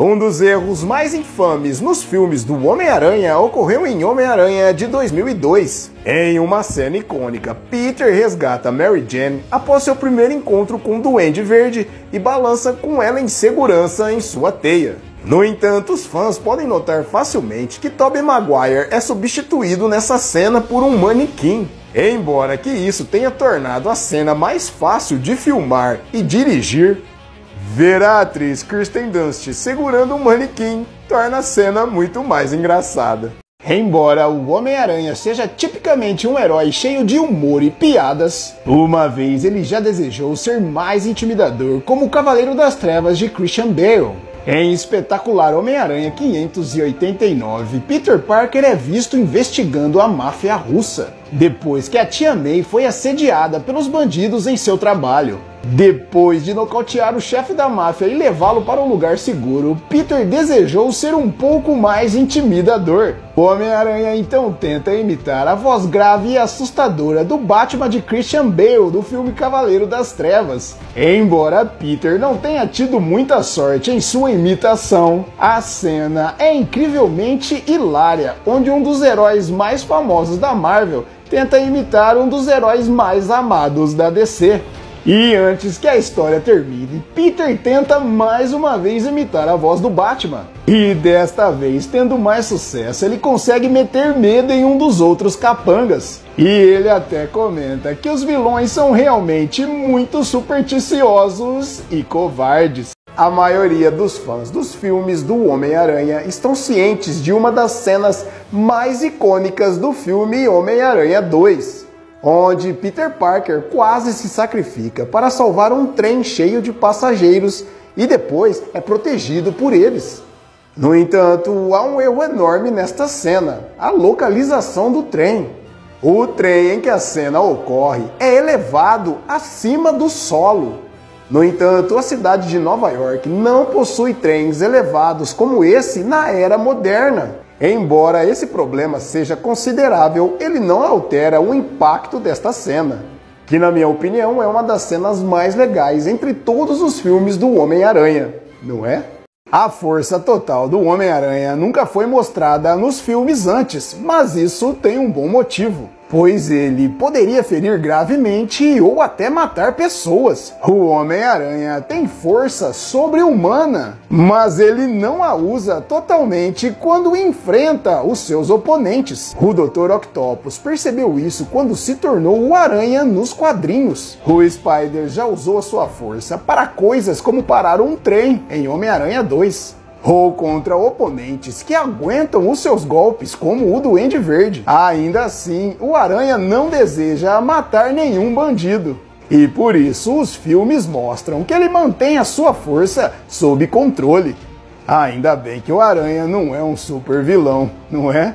Um dos erros mais infames nos filmes do Homem-Aranha ocorreu em Homem-Aranha de 2002. Em uma cena icônica, Peter resgata Mary Jane após seu primeiro encontro com o Duende Verde e balança com ela em segurança em sua teia. No entanto, os fãs podem notar facilmente que Tobey Maguire é substituído nessa cena por um manequim. Embora que isso tenha tornado a cena mais fácil de filmar e dirigir, Ver a atriz Kristen Dunst segurando um manequim torna a cena muito mais engraçada. Embora o Homem-Aranha seja tipicamente um herói cheio de humor e piadas, uma vez ele já desejou ser mais intimidador como o Cavaleiro das Trevas de Christian Bale. Em espetacular Homem-Aranha 589, Peter Parker é visto investigando a máfia russa, depois que a tia May foi assediada pelos bandidos em seu trabalho. Depois de nocautear o chefe da máfia e levá-lo para um lugar seguro, Peter desejou ser um pouco mais intimidador. Homem-Aranha então tenta imitar a voz grave e assustadora do Batman de Christian Bale do filme Cavaleiro das Trevas. Embora Peter não tenha tido muita sorte em sua imitação, a cena é incrivelmente hilária, onde um dos heróis mais famosos da Marvel tenta imitar um dos heróis mais amados da DC. E antes que a história termine, Peter tenta mais uma vez imitar a voz do Batman. E desta vez, tendo mais sucesso, ele consegue meter medo em um dos outros capangas. E ele até comenta que os vilões são realmente muito supersticiosos e covardes. A maioria dos fãs dos filmes do Homem-Aranha estão cientes de uma das cenas mais icônicas do filme Homem-Aranha 2 onde Peter Parker quase se sacrifica para salvar um trem cheio de passageiros e depois é protegido por eles. No entanto, há um erro enorme nesta cena: a localização do trem. O trem em que a cena ocorre é elevado acima do solo. No entanto, a cidade de Nova York não possui trens elevados como esse na era moderna. Embora esse problema seja considerável, ele não altera o impacto desta cena, que, na minha opinião, é uma das cenas mais legais entre todos os filmes do Homem-Aranha, não é? A força total do Homem-Aranha nunca foi mostrada nos filmes antes, mas isso tem um bom motivo pois ele poderia ferir gravemente ou até matar pessoas. O Homem-Aranha tem força sobre-humana, mas ele não a usa totalmente quando enfrenta os seus oponentes. O Dr. Octopus percebeu isso quando se tornou o Aranha nos quadrinhos. O Spider já usou sua força para coisas como parar um trem em Homem-Aranha 2 ou contra oponentes que aguentam os seus golpes, como o Duende Verde. Ainda assim, o Aranha não deseja matar nenhum bandido. E por isso os filmes mostram que ele mantém a sua força sob controle. Ainda bem que o Aranha não é um super vilão, não é?